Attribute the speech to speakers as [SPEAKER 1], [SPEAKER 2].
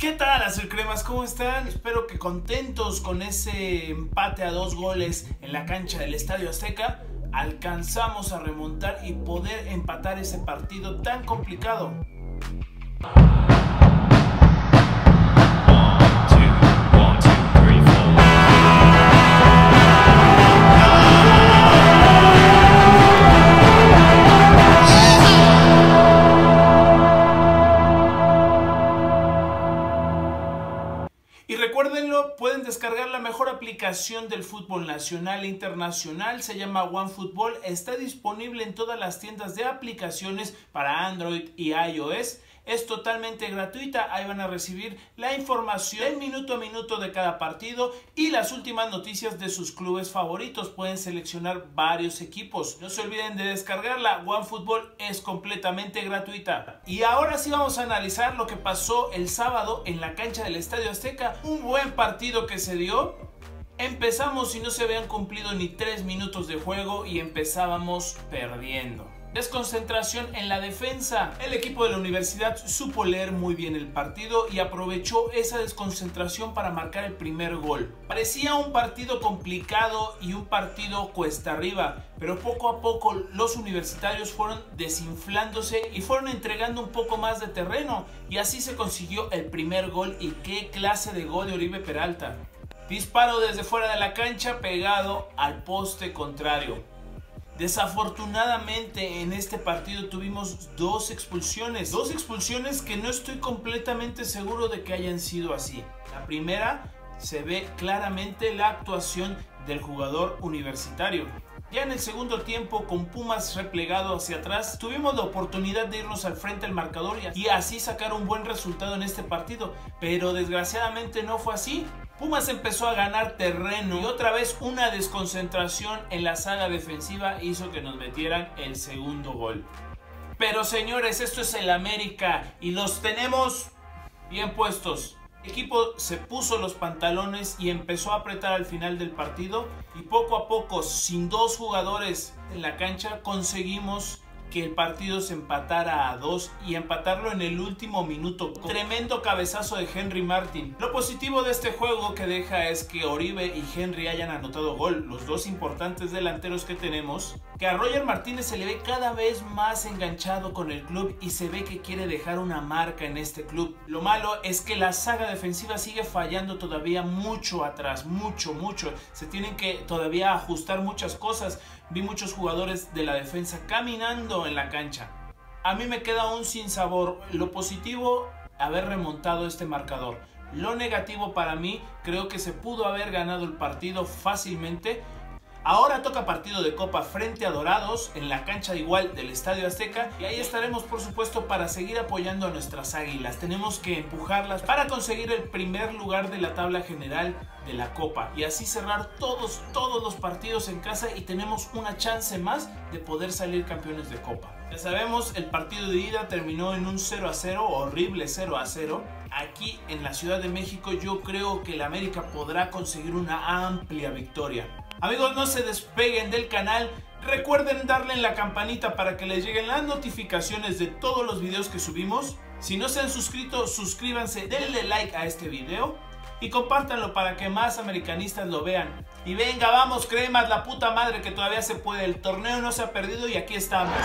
[SPEAKER 1] ¿Qué tal, Cremas? ¿Cómo están? Espero que contentos con ese empate a dos goles en la cancha del Estadio Azteca. Alcanzamos a remontar y poder empatar ese partido tan complicado. Descargar la mejor aplicación del fútbol nacional e internacional, se llama OneFootball, está disponible en todas las tiendas de aplicaciones para Android y iOS. Es totalmente gratuita, ahí van a recibir la información minuto a minuto de cada partido y las últimas noticias de sus clubes favoritos. Pueden seleccionar varios equipos. No se olviden de descargarla, OneFootball es completamente gratuita. Y ahora sí vamos a analizar lo que pasó el sábado en la cancha del Estadio Azteca. Un buen partido que se dio. Empezamos y no se habían cumplido ni 3 minutos de juego y empezábamos perdiendo. Desconcentración en la defensa. El equipo de la universidad supo leer muy bien el partido y aprovechó esa desconcentración para marcar el primer gol. Parecía un partido complicado y un partido cuesta arriba, pero poco a poco los universitarios fueron desinflándose y fueron entregando un poco más de terreno y así se consiguió el primer gol y qué clase de gol de Oribe Peralta. Disparo desde fuera de la cancha pegado al poste contrario. Desafortunadamente en este partido tuvimos dos expulsiones. Dos expulsiones que no estoy completamente seguro de que hayan sido así. La primera se ve claramente la actuación del jugador universitario. Ya en el segundo tiempo, con Pumas replegado hacia atrás, tuvimos la oportunidad de irnos al frente del marcador y así sacar un buen resultado en este partido. Pero desgraciadamente no fue así. Pumas empezó a ganar terreno y otra vez una desconcentración en la saga defensiva hizo que nos metieran el segundo gol. Pero señores, esto es el América y los tenemos bien puestos. El equipo se puso los pantalones y empezó a apretar al final del partido y poco a poco, sin dos jugadores en la cancha, conseguimos que el partido se empatara a dos y empatarlo en el último minuto. Tremendo cabezazo de Henry Martin. Lo positivo de este juego que deja es que Oribe y Henry hayan anotado gol, los dos importantes delanteros que tenemos. Que a Roger Martínez se le ve cada vez más enganchado con el club y se ve que quiere dejar una marca en este club. Lo malo es que la saga defensiva sigue fallando todavía mucho atrás, mucho, mucho. Se tienen que todavía ajustar muchas cosas. Vi muchos jugadores de la defensa caminando en la cancha. A mí me queda un sin sabor. Lo positivo, haber remontado este marcador. Lo negativo para mí, creo que se pudo haber ganado el partido fácilmente Ahora toca partido de Copa frente a Dorados en la cancha igual del Estadio Azteca y ahí estaremos por supuesto para seguir apoyando a nuestras águilas. Tenemos que empujarlas para conseguir el primer lugar de la tabla general de la Copa y así cerrar todos, todos los partidos en casa y tenemos una chance más de poder salir campeones de Copa. Ya sabemos, el partido de ida terminó en un 0 a 0, horrible 0 a 0. Aquí en la Ciudad de México yo creo que el América podrá conseguir una amplia victoria. Amigos, no se despeguen del canal. Recuerden darle en la campanita para que les lleguen las notificaciones de todos los videos que subimos. Si no se han suscrito, suscríbanse, denle like a este video y compártanlo para que más americanistas lo vean. Y venga, vamos, cremas, la puta madre que todavía se puede. El torneo no se ha perdido y aquí estamos.